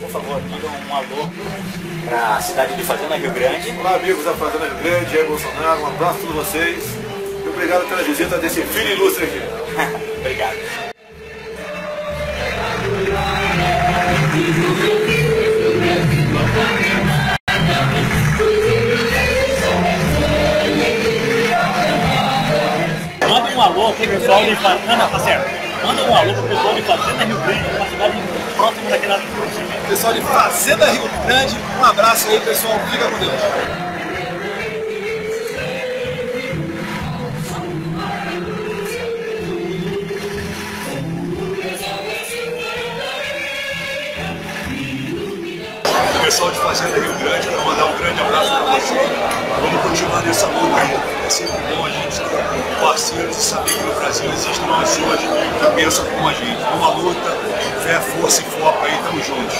Por favor, diga um alô para a cidade de Fazenda Rio Grande. Olá, amigos da Fazenda Rio Grande, é Bolsonaro, um abraço a todos vocês e obrigado pela visita desse filho ilustre aqui. obrigado. Manda um alô pro pessoal de Fazenda, tá certo? Manda um alô pro pessoal de Fazenda Rio Grande, uma cidade próxima daquela Pessoal de Fazenda Rio Grande, um abraço aí, pessoal. Fica com Deus. pessoal de Fazenda Rio Grande, quero mandar um grande abraço para vocês. Vamos continuar nessa luta aí. É sempre bom a gente ter parceiros e saber que no Brasil existem pessoas que pensam como a gente. Uma luta, fé, força e foco aí, tamo juntos.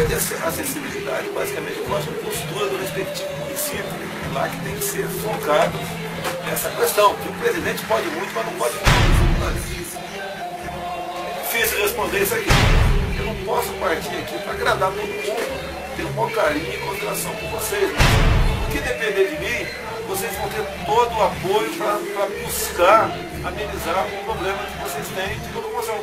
Grande acessibilidade, basicamente, mostra a postura do respectivo município, lá que tem que ser focado nessa questão, que o presidente pode muito, mas não pode muito. É difícil responder isso aqui. Eu não posso partir aqui para agradar todo mundo, ter um bom carinho e consideração por vocês. O que depender de mim, vocês vão ter todo o apoio para buscar amenizar o problema que vocês têm de locomoção.